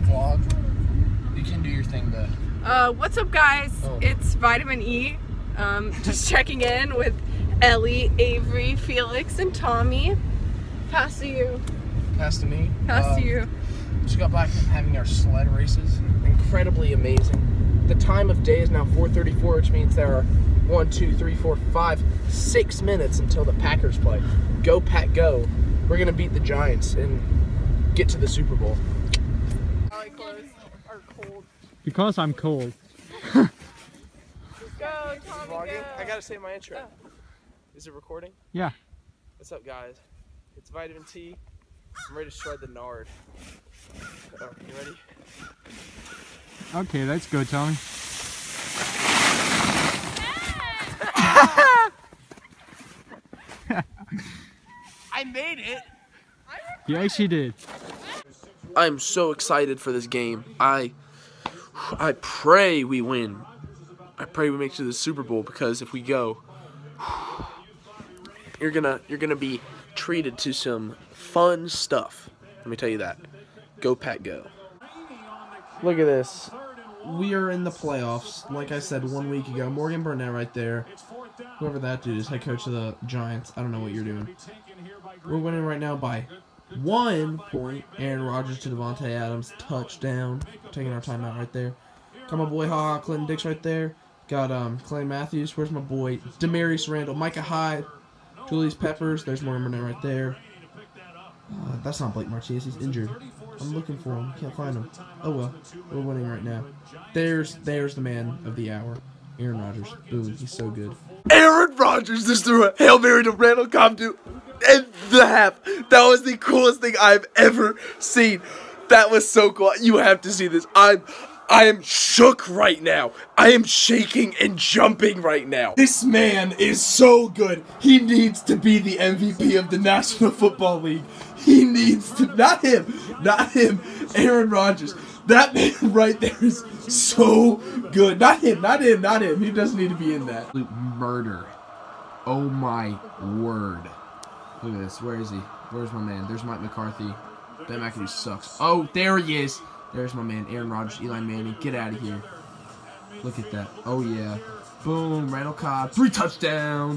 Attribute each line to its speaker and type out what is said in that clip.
Speaker 1: my vlog. You can do your thing.
Speaker 2: Uh, what's up, guys?
Speaker 1: Oh.
Speaker 2: It's Vitamin E. Um, just checking in with Ellie, Avery, Felix, and Tommy. Pass to you.
Speaker 1: Pass to me.
Speaker 2: Pass
Speaker 1: Uh,
Speaker 2: to you.
Speaker 1: Just got back from having our sled races. Incredibly amazing. The time of day is now 4:34, which means there are one, two, three, four, five, six minutes until the Packers play. Go Pack, go! We're gonna beat the Giants and get to the Super Bowl.
Speaker 2: My clothes are cold.
Speaker 3: Because I'm cold.
Speaker 2: Go, Tommy, go.
Speaker 1: I gotta say my intro. Is it recording?
Speaker 3: Yeah.
Speaker 1: What's up, guys? It's Vitamin T. I'm ready to shred the nard. Oh, you ready?
Speaker 3: Okay, let's go, Tommy.
Speaker 1: I made it.
Speaker 3: You actually did.
Speaker 1: I'm so excited for this game. I I pray we win. I pray we make it to the Super Bowl because if we go, you're gonna you're gonna be treated to some fun stuff. Let me tell you that. Go Pack Go. Look at this. We are in the playoffs. Like I said one week ago, Morgan Burnett right there. Whoever that dude is, head coach of the Giants. I don't know what you're doing. We're winning right now by one point. Aaron Rodgers to Davante Adams, touchdown. Taking our timeout right there. Got my boy Ha Ha Clinton Dix right there. Got um Clay Matthews. Where's my boy Damarious Randall, Micah Hyde, Julius Peppers. There's Morgan Burnett right there. Uh, that's not Blake Martinez. He's injured. I'm looking for him. Can't find him. Oh well. We're winning right now. There's there's the man of the hour. Aaron Rodgers. Boom. He's so good. Aaron Rodgers just threw a Hail Mary to Randall Cobb to in the. That was the coolest thing I've ever seen. That was so cool. You have to see this. I'm I am shook right now. I am shaking and jumping right now. This man is so good. He needs to be the MVP of the National Football League. He needs to not him, not him, Aaron Rodgers. That man right there is so good. Not him, not him, not him. He doesn't need to be in that. Murder. Oh my word. Look at this. Where is he? Where's my man? There's Mike McCarthy. Ben McAdoo sucks. Oh, there he is. There's my man, Aaron Rodgers, Eli Manning. Get out of here. Look at that. Oh, yeah. Boom. Randall Cobb. Three touchdowns.